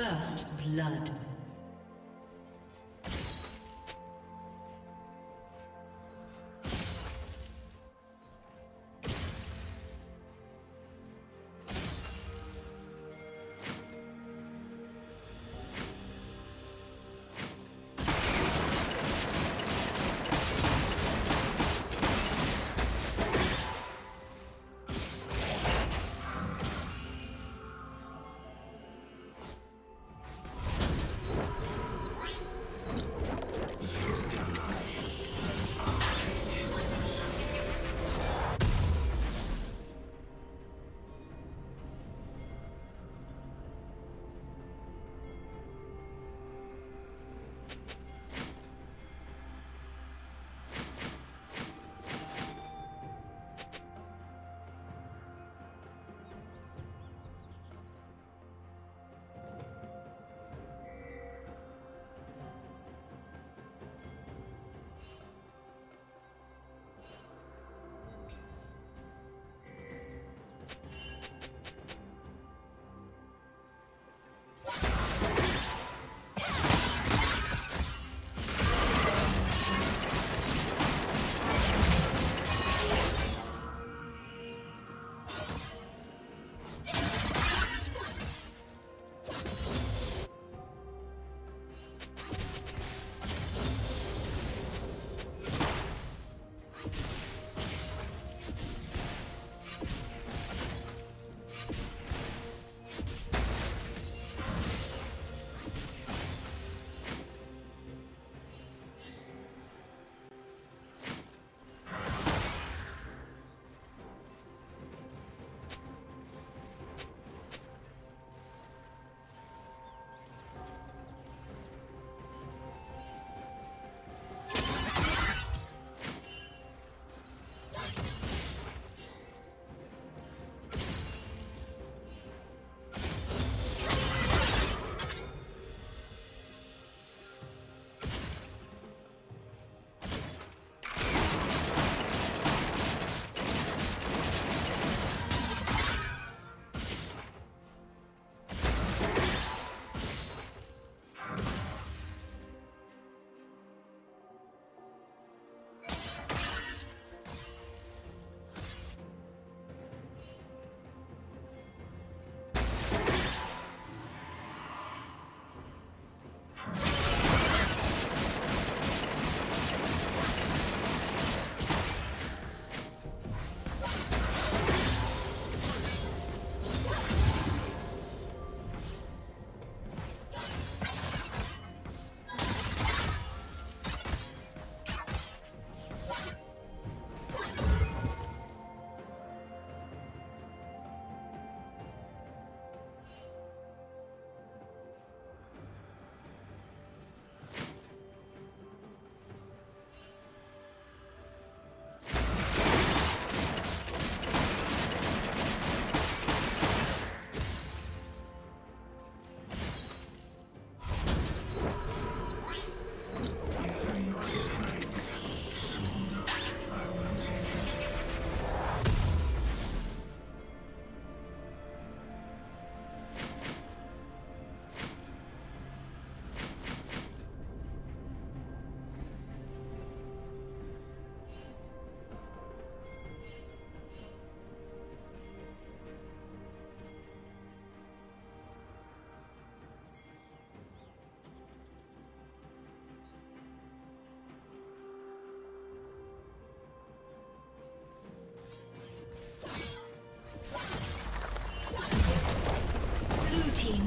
First blood.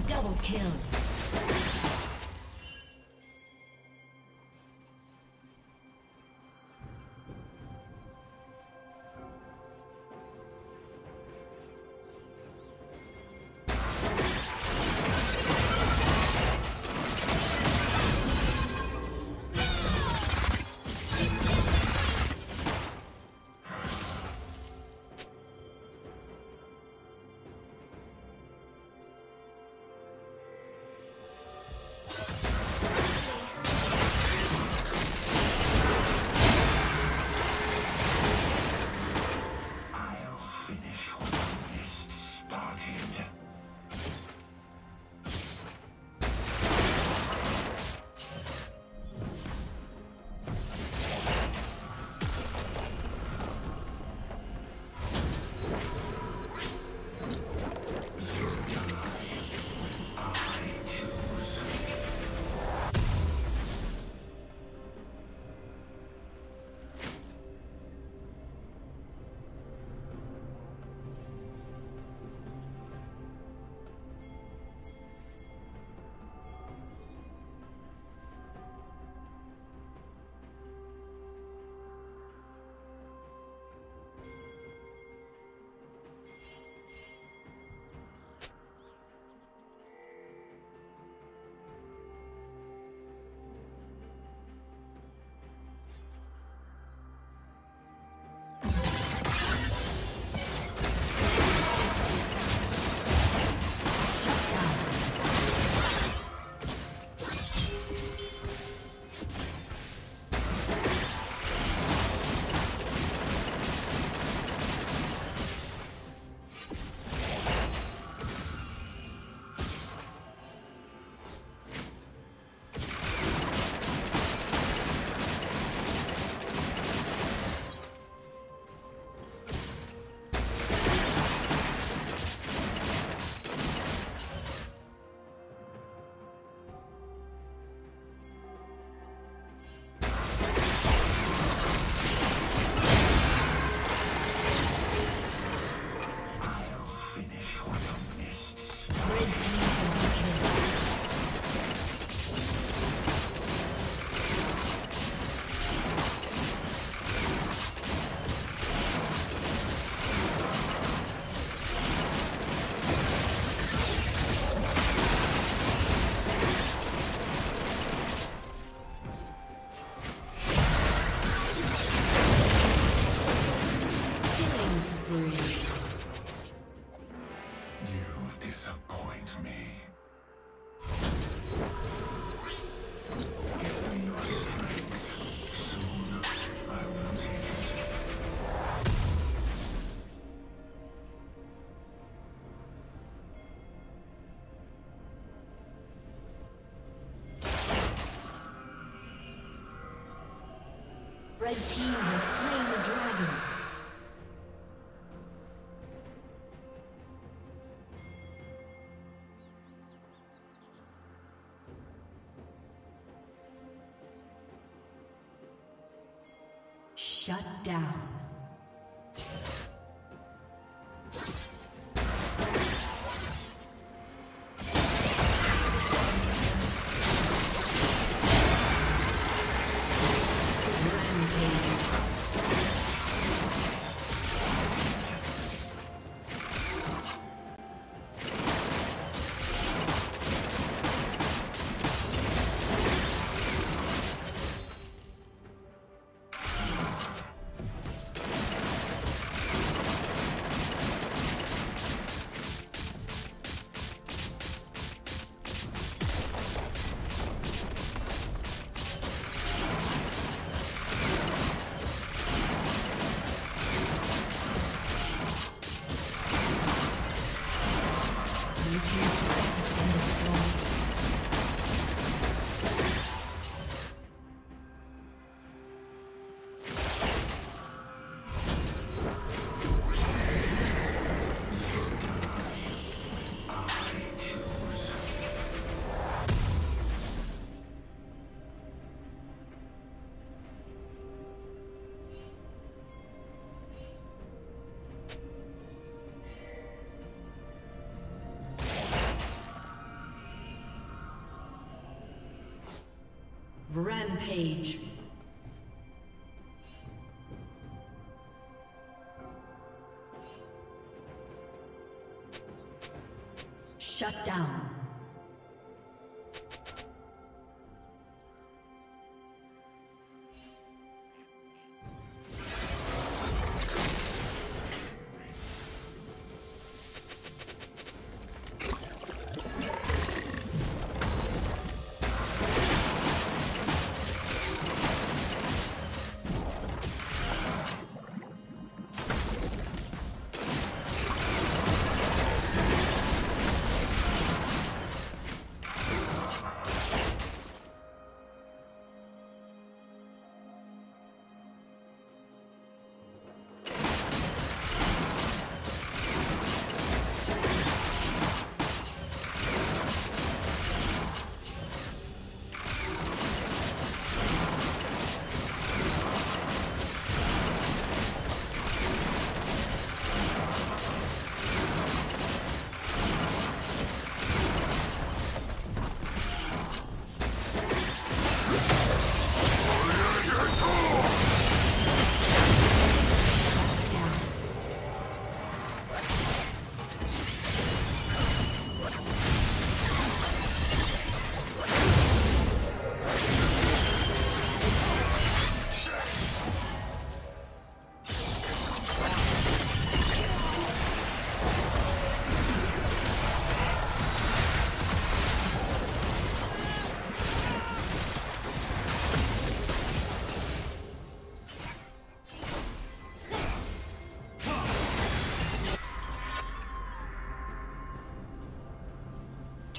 Double kill. Shut down. Rampage.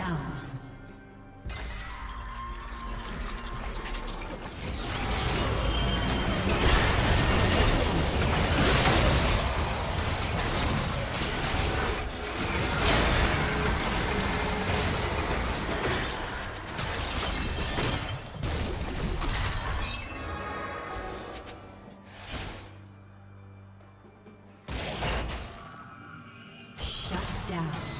Shut down.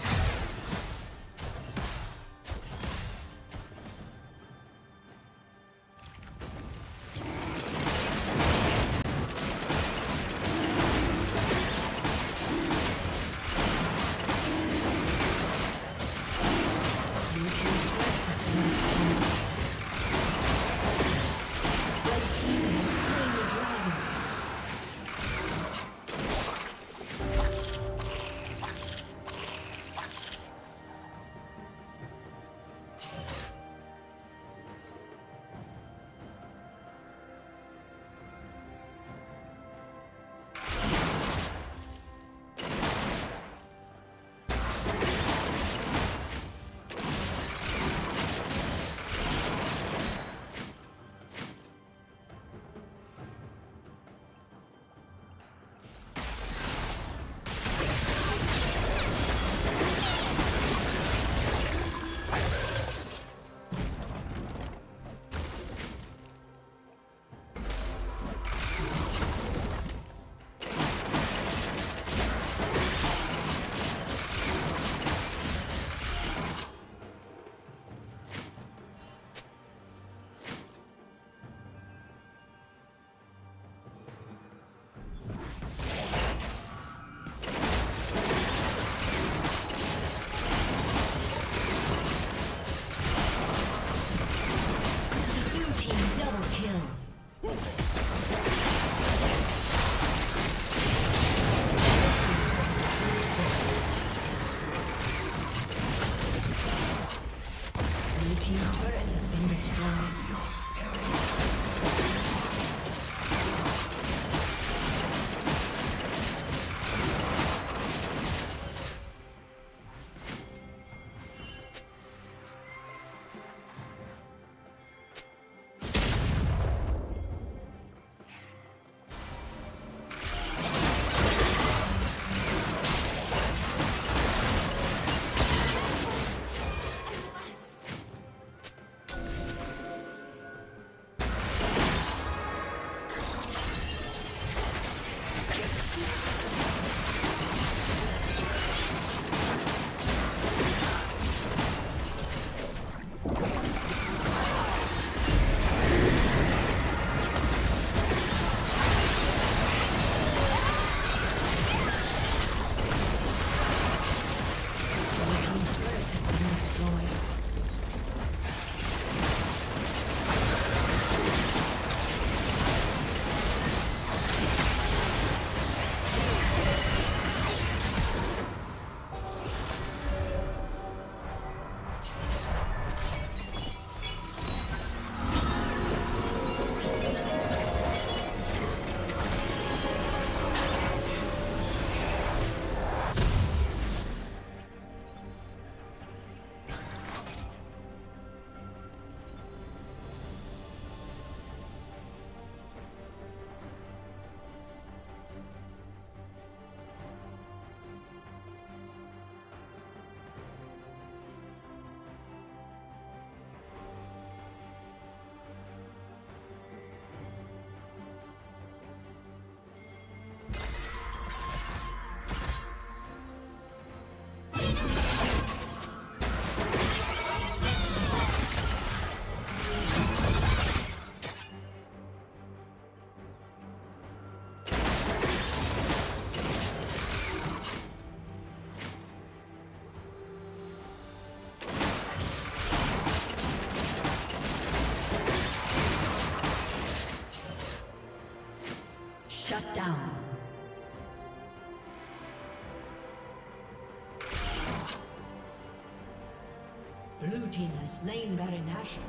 Blue team has slain Baron Nashor.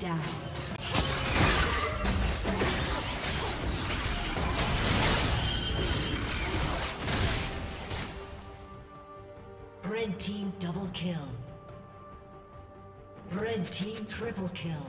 down. Red team double kill. Red team triple kill.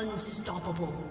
Unstoppable.